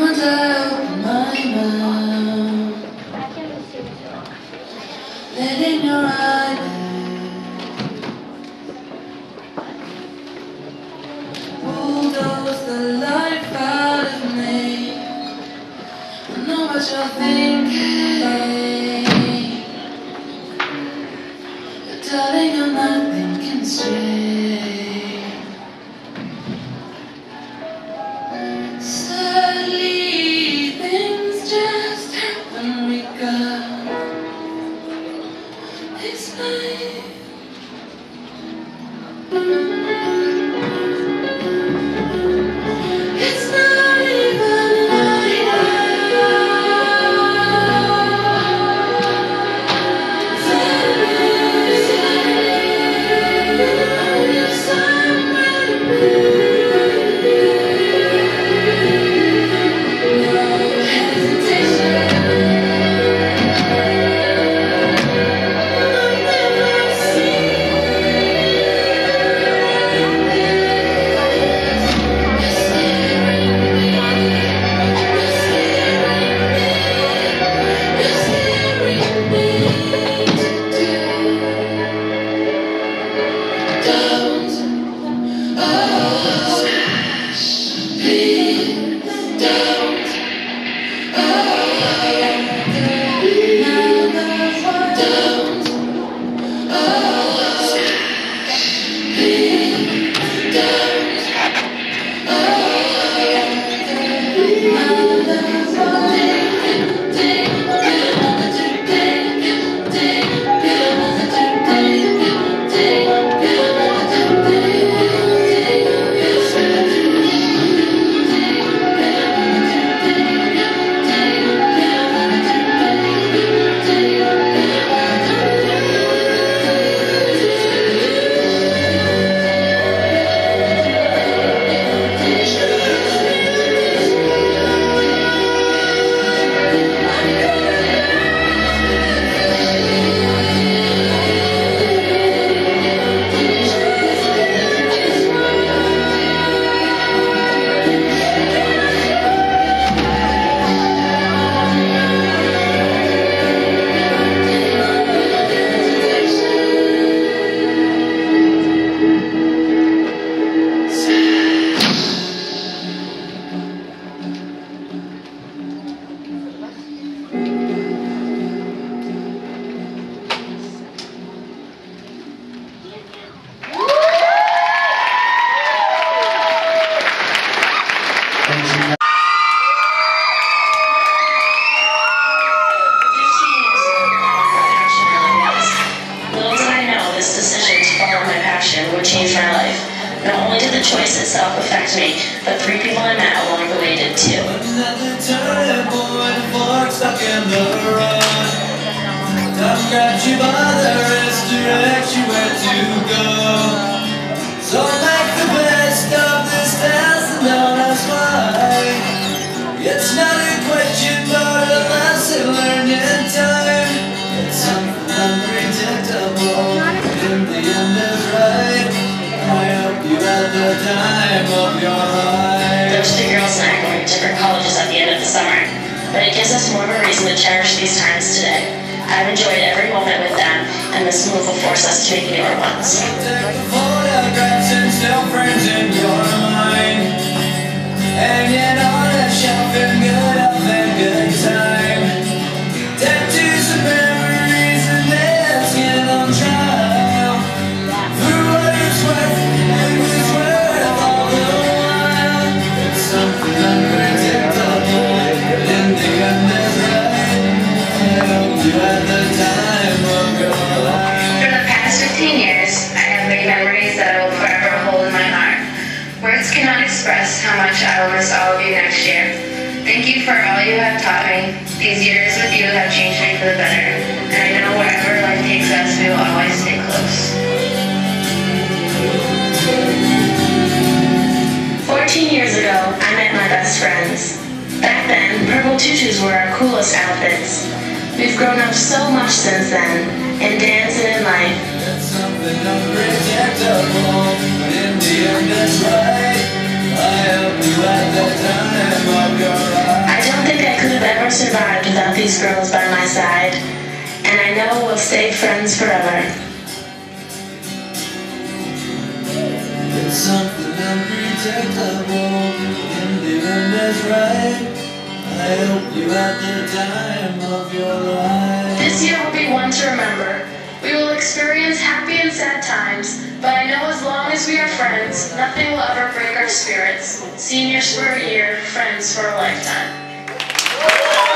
words out my mouth. Let in your eyes. Bulldoze the life out of me. I know what you're thinking. But darling, I'm not thinking straight. Choice itself affect me, but three people I met along the way did too. Grab you by the wrist, you where to go. So make the best of this don't ask why. It's not a question, but a lesson learned in time. It's unpredictable. In the end the time of your life. Those two girls and I are going to different colleges at the end of the summer, but it gives us more of a reason to cherish these times today. I've enjoyed every moment with them, and this move will force us to make newer ones. Photographs and still frames in your mind. Hanging on a shelf 15 years, I have made memories that I will forever hold in my heart. Words cannot express how much I will miss all of you next year. Thank you for all you have taught me. These years with you have changed me for the better, and I know wherever life takes us, we will always stay close. 14 years ago, I met my best friends. Back then, purple tutus were our coolest outfits. We've grown up so much since then, in dance and in life. It's something unpredictable, but in the end it's right. I hope you had the time of your life. I don't think I could have ever survived without these girls by my side. And I know we'll stay friends forever. It's something unprotectable and end as right. I hope you had the time of your life. This year will be one to remember. We will experience happy and sad times, but I know as long as we are friends, nothing will ever break our spirits. Seniors for a year, friends for a lifetime.